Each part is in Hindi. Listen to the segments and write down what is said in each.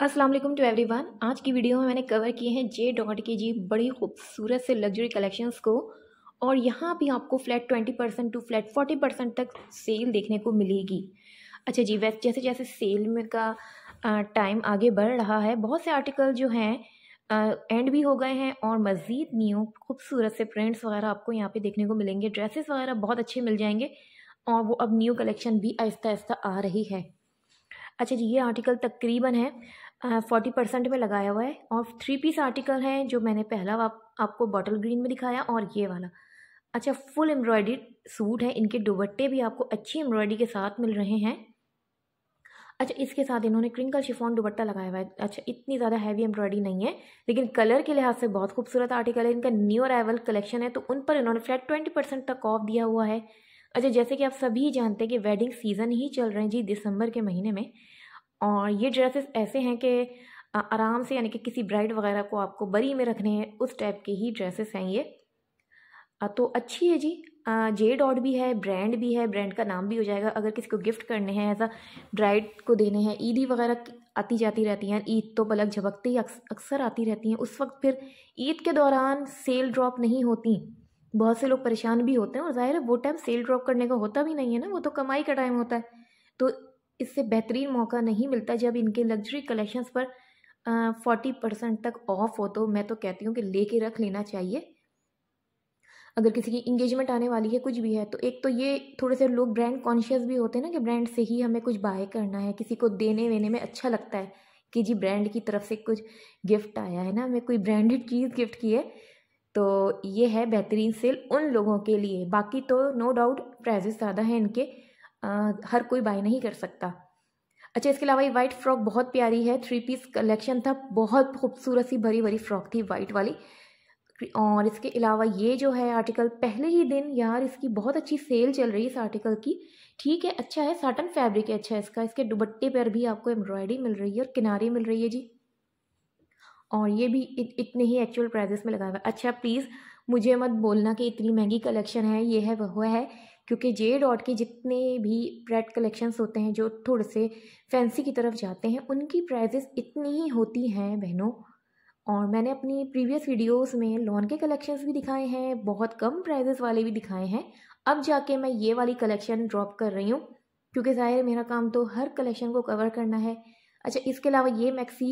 अस्सलाम वालेकुम टू एवरीवन आज की वीडियो में मैंने कवर किए हैं जे डॉट के जी बड़ी खूबसूरत से लग्जरी कलेक्शंस को, और यहाँ भी आपको flat twenty percent to flat forty percent तक सेल देखने को मिलेगी। अच्छा जी, वैसे जैसे जैसे सेल में का टाइम आगे बढ़ रहा है, बहुत से आर्टिकल जो हैं एंड भी हो गए हैं, और मज़ीद न्यू खूबसूरत से प्रिंट्स वगैरह आपको यहाँ पे देखने को मिलेंगे। ड्रेसेस वगैरह बहुत अच्छे मिल जाएँगे, और वो अब न्यू कलेक्शन भी आहिस्ता आहिस्ता आ रही है। अच्छा जी ये आर्टिकल तकरीबन है फोर्टी परसेंट में लगाया हुआ है और थ्री पीस आर्टिकल है जो मैंने पहला आप, आपको बॉटल ग्रीन में दिखाया और ये वाला। अच्छा फुल एम्ब्रॉयडरी सूट है इनके दुबट्टे भी आपको अच्छी एम्ब्रॉयडरी के साथ मिल रहे हैं। अच्छा इसके साथ इन्होंने क्रिंकल शिफॉन दुबट्टा लगाया हुआ है। अच्छा इतनी ज़्यादा हैवी एम्ब्रॉयडरी नहीं है लेकिन कलर के लिहाज से बहुत खूबसूरत आर्टिकल है। इनका न्यू अराइवल कलेक्शन है तो उन पर इन्होंने फ्लैट ट्वेंटी परसेंट तक ऑफ़ दिया हुआ है। अच्छा जैसे कि आप सभी जानते हैं कि वेडिंग सीज़न ही चल रहे हैं जी दिसंबर के महीने में, और ये ड्रेसेस ऐसे हैं कि आराम से यानी कि किसी ब्राइड वगैरह को आपको बरी में रखने हैं, उस टाइप के ही ड्रेसेस हैं ये। तो अच्छी है जी। जे डॉट भी है ब्रांड भी है ब्रांड का नाम भी हो जाएगा। अगर किसी को गिफ्ट करने हैं, ऐसा ब्राइड को देने हैं, ईदी वगैरह आती जाती रहती हैं, ईद तो पलक झपकते ही अक्सर आती रहती हैं। उस वक्त फिर ईद के दौरान सेल ड्रॉप नहीं होती। बहुत से लोग परेशान भी होते हैं और ज़ाहिर है वो टाइम सेल ड्रॉप करने का होता भी नहीं है ना, वो तो कमाई का टाइम होता है। तो इससे बेहतरीन मौका नहीं मिलता जब इनके लग्जरी कलेक्शंस पर फोर्टी परसेंट तक ऑफ़ हो तो मैं तो कहती हूँ कि ले लेके रख लेना चाहिए। अगर किसी की इंगेजमेंट आने वाली है, कुछ भी है तो एक तो ये थोड़े से लोग ब्रांड कॉन्शियस भी होते हैं ना कि ब्रांड से ही हमें कुछ बाय करना है, किसी को देने वेने में अच्छा लगता है कि जी ब्रांड की तरफ़ से कुछ गिफ्ट आया है ना, हमें कोई ब्रांडेड चीज़ गिफ्ट की है तो ये है बेहतरीन सेल उन लोगों के लिए। बाकी तो नो डाउट प्राइजेस ज़्यादा हैं इनके आ, हर कोई बाय नहीं कर सकता। अच्छा इसके अलावा ये वाइट फ्रॉक बहुत प्यारी है। थ्री पीस कलेक्शन था बहुत खूबसूरत सी भरी भरी फ्रॉक थी वाइट वाली। और इसके अलावा ये जो है आर्टिकल पहले ही दिन यार इसकी बहुत अच्छी सेल चल रही है इस आर्टिकल की। ठीक है अच्छा है साटन फैब्रिक है अच्छा है इसका। इसके दुबट्टे पर भी आपको एम्ब्रॉयडरी मिल रही है और किनारे मिल रही है जी। और ये भी इत, इतने ही एक्चुअल प्राइजेस में लगाया हुआ है। अच्छा प्लीज़ मुझे मत बोलना कि इतनी महँगी कलेक्शन है ये है वह है क्योंकि जे डॉट के जितने भी ब्रेड कलेक्शंस होते हैं जो थोड़े से फैंसी की तरफ़ जाते हैं उनकी प्राइजेस इतनी ही होती हैं बहनों। और मैंने अपनी प्रीवियस वीडियोस में लॉन के कलेक्शंस भी दिखाए हैं बहुत कम प्राइजेस वाले भी दिखाए हैं। अब जाके मैं ये वाली कलेक्शन ड्रॉप कर रही हूँ क्योंकि ज़ाहिर मेरा काम तो हर कलेक्शन को कवर करना है। अच्छा इसके अलावा ये मैक्सी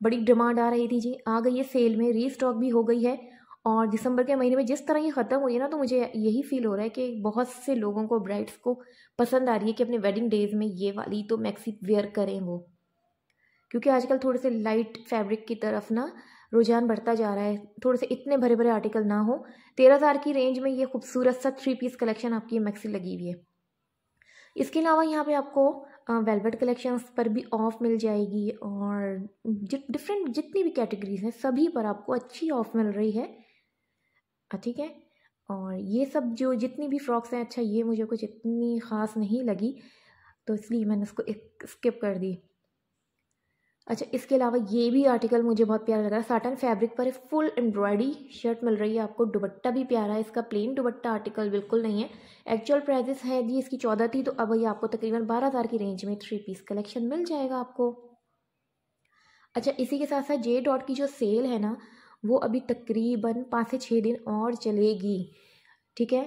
बड़ी डिमांड आ रही थी जी। आ गई है सेल में, रीस्टॉक भी हो गई है और दिसंबर के महीने में जिस तरह ये ख़त्म हुई है ना तो मुझे यही फील हो रहा है कि बहुत से लोगों को ब्राइड्स को पसंद आ रही है कि अपने वेडिंग डेज़ में ये वाली तो मैक्सी वेयर करें वो। क्योंकि आजकल थोड़े से लाइट फैब्रिक की तरफ़ ना रुझान बढ़ता जा रहा है। थोड़े से इतने भरे भरे आर्टिकल ना हो। तेरह हज़ार की रेंज में ये खूबसूरत सा थ्री पीस कलेक्शन आपकी मैक्सी लगी हुई है। इसके अलावा यहाँ पे आपको वेलवेट कलेक्शंस पर भी ऑफ़ मिल जाएगी और डिफरेंट जितनी भी कैटेगरीज हैं, सभी पर आपको अच्छी ऑफ़ मिल रही है। ठीक है? और ये सब जो जितनी भी फ्रॉक्स हैं अच्छा ये मुझे कुछ इतनी ख़ास नहीं लगी तो इसलिए मैंने इसको एक स्किप कर दी। अच्छा इसके अलावा ये भी आर्टिकल मुझे बहुत प्यारा लगा। साटन फैब्रिक पर फुल एम्ब्रॉयडरी शर्ट मिल रही है आपको। दुबट्टा भी प्यारा है, इसका प्लेन दुबट्टा आर्टिकल बिल्कुल नहीं है। एक्चुअल प्राइजेस है जी इसकी चौदह थी तो अब ये आपको तकरीबन बारह हज़ार की रेंज में थ्री पीस कलेक्शन मिल जाएगा आपको। अच्छा इसी के साथ साथ जे डॉट की जो सेल है ना, वो अभी तकरीबन पाँच से छः दिन और चलेगी। ठीक है?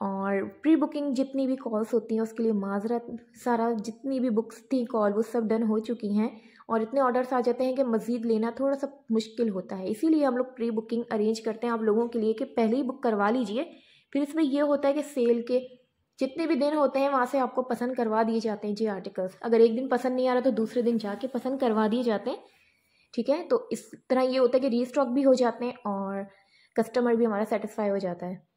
और प्री बुकिंग जितनी भी कॉल्स होती हैं, उसके लिए माजरत सारा जितनी भी बुक्स थी कॉल वो सब डन हो चुकी हैं। और इतने ऑर्डर्स आ जाते हैं कि मज़ीद लेना थोड़ा सा मुश्किल होता है। इसीलिए हम लोग प्री बुकिंग अरेंज करते हैं आप लोगों के लिए कि पहले ही बुक करवा लीजिए। फिर इसमें यह होता है कि सेल के जितने भी दिन होते हैं, वहाँ से आपको पसंद करवा दिए जाते हैं जी आर्टिकल्स अगर एक दिन पसंद नहीं आ रहा तो दूसरे दिन जाके पसंद करवा दिए जाते हैं। ठीक है? तो इस तरह ये होता है कि रीस्टॉक भी हो जाते हैं और कस्टमर भी हमारा सेटिस्फाई हो जाता है।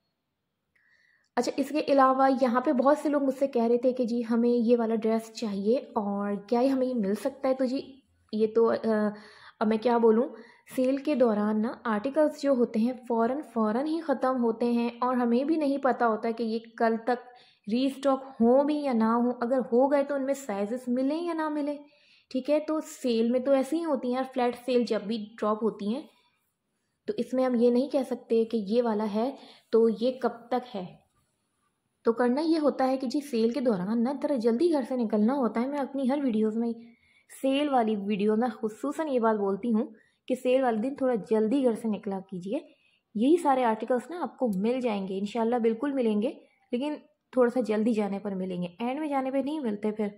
अच्छा इसके अलावा यहाँ पे बहुत से लोग मुझसे कह रहे थे कि जी, हमें ये वाला ड्रेस चाहिए और क्या ये हमें ये मिल सकता है? तो जी, ये तो अब मैं क्या बोलूँ? सेल के दौरान ना आर्टिकल्स जो होते हैं फ़ौर फ़ौर ही ख़त्म होते हैं और हमें भी नहीं पता होता कि ये कल तक रीस्टॉक हो भी या ना हो। अगर हो गए तो उनमें साइजेस मिलें या ना मिले, ठीक है? तो सेल में तो ऐसी ही होती हैं फ्लैट सेल जब भी ड्रॉप होती हैं तो इसमें हम ये नहीं कह सकते कि ये वाला है तो ये कब तक है? तो करना ये होता है कि जी सेल के दौरान ना तरह जल्दी घर से निकलना होता है, मैं अपनी हर वीडियोज़ में सेल वाली वीडियो में खसूस ये बात बोलती हूँ कि सेल वाले दिन थोड़ा जल्दी घर से निकला कीजिए। यही सारे आर्टिकल्स ना आपको मिल जाएँगे इन बिल्कुल मिलेंगे, लेकिन थोड़ा सा जल्दी जाने पर मिलेंगे। एंड में जाने पर नहीं मिलते फिर।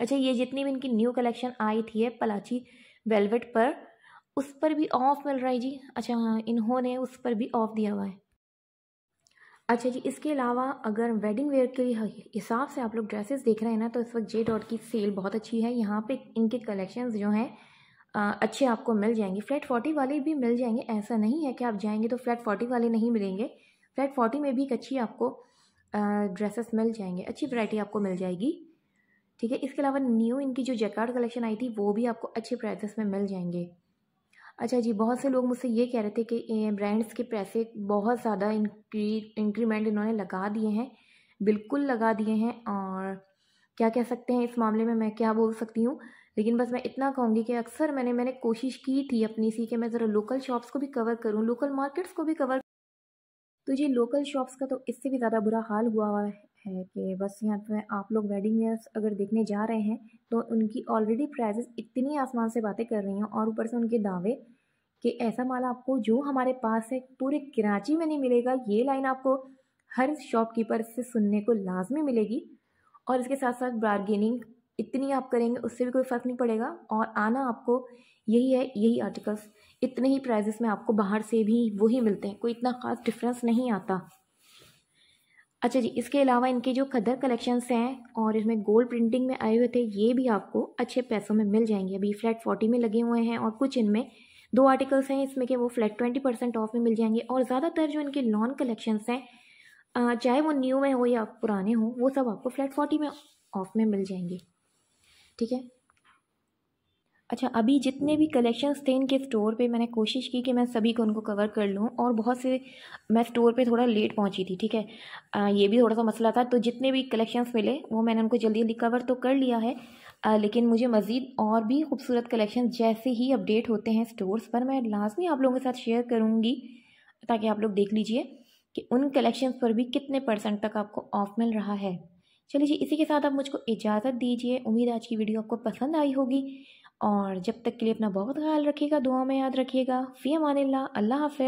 अच्छा ये जितनी भी इनकी न्यू कलेक्शन आई थी है पलाची वेलवेट पर, उस पर भी ऑफ़ मिल रहा है जी। अच्छा इन्होंने उस पर भी ऑफ़ दिया हुआ है। अच्छा जी, इसके अलावा अगर वेडिंग वेयर के हिसाब से आप लोग ड्रेसेस देख रहे हैं ना तो इस वक्त जे डॉट की सेल बहुत अच्छी है। यहाँ पे इनके कलेक्शंस जो हैं अच्छे आपको मिल जाएँगे। फ्लैट फोर्टी वाले भी मिल जाएँगे, ऐसा नहीं है कि आप जाएँगे तो फ्लैट फोर्टी वाले नहीं मिलेंगे। फ्लैट फोर्टी में भी एक अच्छी आपको ड्रेसेस मिल जाएँगे। अच्छी वैरायटी आपको मिल जाएगी। ठीक है, इसके अलावा न्यू इनकी जो जैकार्ड कलेक्शन आई थी, वो भी आपको अच्छे प्राइसेस में मिल जाएँगे। अच्छा जी, बहुत से लोग मुझसे ये कह रहे थे कि ब्रांड्स के पैसे बहुत ज़्यादा इंक्री इंक्रीमेंट इन्होंने लगा दिए हैं, बिल्कुल लगा दिए हैं और क्या कह सकते हैं इस मामले में मैं क्या बोल सकती हूँ? लेकिन बस मैं इतना कहूँगी कि अक्सर मैंने मैंने कोशिश की थी अपनी सी कि मैं ज़रा लोकल शॉप्स को भी कवर करूँ लोकल मार्केट्स को भी कवर तो ये लोकल शॉप्स का तो इससे भी ज़्यादा बुरा हाल हुआ हुआ है कि बस यहाँ पे आप लोग वेडिंग वेयर्स अगर देखने जा रहे हैं तो उनकी ऑलरेडी प्राइजेस इतनी आसमान से बातें कर रही हैं और ऊपर से उनके दावे कि ऐसा माल आपको जो हमारे पास है, पूरे कराची में नहीं मिलेगा, ये लाइन आपको हर शॉपकीपर से सुनने को लाजमी मिलेगी। और इसके साथ साथ बारगेनिंग इतनी आप करेंगे, उससे भी कोई फ़र्क नहीं पड़ेगा और आना आपको यही है, यही आर्टिकल्स इतने ही प्राइजेस में आपको बाहर से भी वही मिलते हैं। कोई इतना ख़ास डिफरेंस नहीं आता। अच्छा जी, इसके अलावा इनके जो खदर कलेक्शंस हैं और इसमें गोल्ड प्रिंटिंग में आए हुए थे, ये भी आपको अच्छे पैसों में मिल जाएँगे। अभी फ्लैट फोर्टी में लगे हुए हैं और कुछ इनमें दो आर्टिकल्स हैं, इसमें कि वो फ्लैट ट्वेंटी परसेंट ऑफ़ में मिल जाएँगे। और ज़्यादातर जो इनके लॉन कलेक्शंस हैं चाहे वो न्यू में हो या पुराने हों, वो सब आपको फ्लैट फोर्टी में ऑफ़ में मिल जाएँगे। ठीक है? अच्छा अभी जितने भी कलेक्शंस थे इनके स्टोर पे मैंने कोशिश की कि मैं सभी को उनको कवर कर लूँ और बहुत से मैं स्टोर पे थोड़ा लेट पहुँची थी ठीक है? आ, ये भी थोड़ा सा मसला था। तो जितने भी कलेक्शंस मिले वो मैंने उनको जल्दी जल्दी कवर तो कर लिया है आ, लेकिन मुझे मज़ीद और भी खूबसूरत कलेक्शन जैसे ही अपडेट होते हैं स्टोर्स पर मैं लाजमी आप लोगों के साथ शेयर करूँगी ताकि आप लोग देख लीजिए कि उन कलेक्शंस पर भी कितने परसेंट तक आपको ऑफ़ मिल रहा है। चलिए जी इसी के साथ आप मुझको इजाज़त दीजिए। उम्मीद आज की वीडियो आपको पसंद आई होगी। और जब तक के लिए अपना बहुत ख्याल रखिएगा दुआ में याद रखिएगा। फ़ी अमान अल्लाह हाफ़